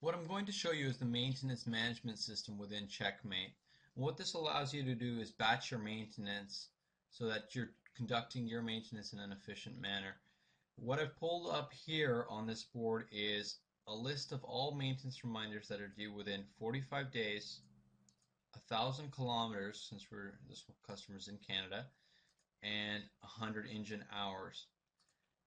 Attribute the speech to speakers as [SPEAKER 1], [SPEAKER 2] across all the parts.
[SPEAKER 1] What I'm going to show you is the maintenance management system within Checkmate. what this allows you to do is batch your maintenance so that you're conducting your maintenance in an efficient manner. What I've pulled up here on this board is a list of all maintenance reminders that are due within 45 days, a thousand kilometers since we're this customer's in Canada, and 100 engine hours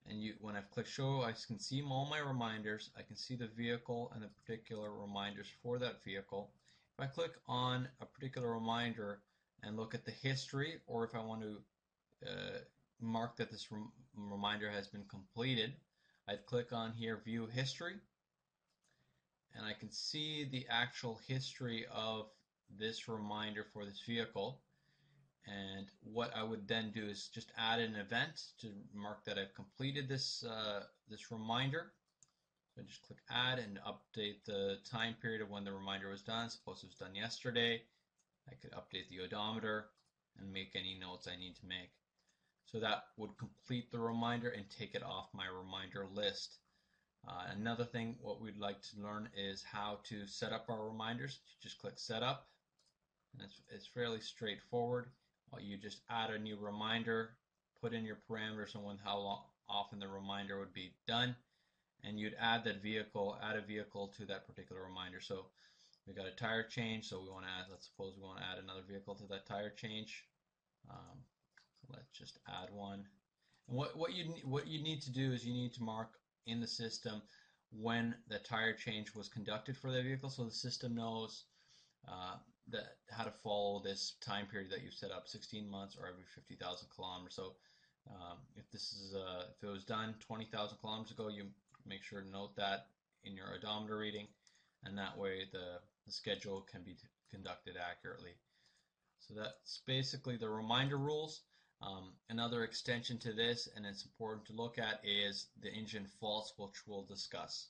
[SPEAKER 1] and you when I've clicked show I can see all my reminders. I can see the vehicle and the particular reminders for that vehicle. If I click on a particular reminder and look at the history or if I want to uh, mark that this rem reminder has been completed I'd click on here view history. And I can see the actual history of this reminder for this vehicle and what I would then do is just add an event to mark that I've completed this, uh, this reminder. So I just click add and update the time period of when the reminder was done. Suppose it was done yesterday. I could update the odometer and make any notes I need to make. So that would complete the reminder and take it off my reminder list. Uh, another thing, what we'd like to learn is how to set up our reminders. You just click setup and it's, it's fairly straightforward you just add a new reminder, put in your parameters on when how long, often the reminder would be done, and you'd add that vehicle, add a vehicle to that particular reminder. So we got a tire change, so we want to add, let's suppose we want to add another vehicle to that tire change. Um, let's just add one. And what, what, you, what you need to do is you need to mark in the system when the tire change was conducted for the vehicle so the system knows uh, that how to follow this time period that you've set up 16 months or every 50,000 kilometers. So um, if this is uh, if it was done 20,000 kilometers ago you make sure to note that in your odometer reading and that way the, the schedule can be conducted accurately. So that's basically the reminder rules. Um, another extension to this and it's important to look at is the engine faults which we'll discuss